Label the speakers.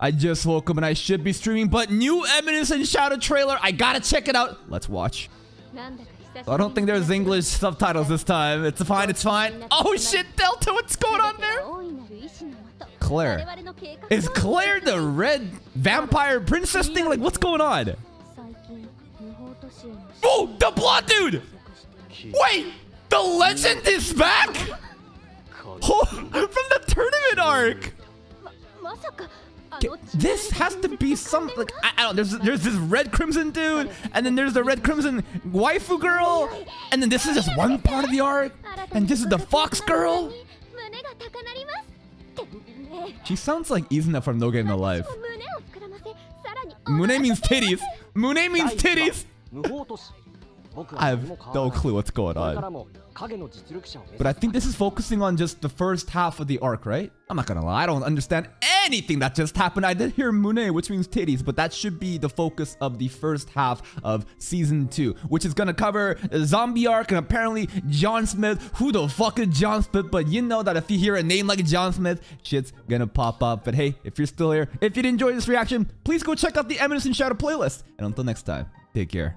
Speaker 1: I just woke up and I should be streaming, but new Eminence in Shadow trailer. I gotta check it out. Let's watch. I don't think there's English subtitles this time. It's fine, it's fine. Oh shit, Delta, what's going on there? Claire. Is Claire the red vampire princess thing? Like, what's going on? Oh, the blonde dude! Wait, the legend is back? Oh, from the tournament arc! This has to be some like I, I, don't. There's there's this red crimson dude, and then there's the red crimson waifu girl, and then this is just one part of the arc, and this is the fox girl. She sounds like Izuna from No Game No Life. Mune means titties. Mune means titties. I have no clue what's going on. But I think this is focusing on just the first half of the arc, right? I'm not gonna lie, I don't understand anything that just happened. I did hear Mune, which means titties, but that should be the focus of the first half of season two, which is gonna cover zombie arc and apparently John Smith. Who the fuck is John Smith? But you know that if you hear a name like John Smith, shit's gonna pop up. But hey, if you're still here, if you did enjoy this reaction, please go check out the Eminence in Shadow playlist. And until next time, take care.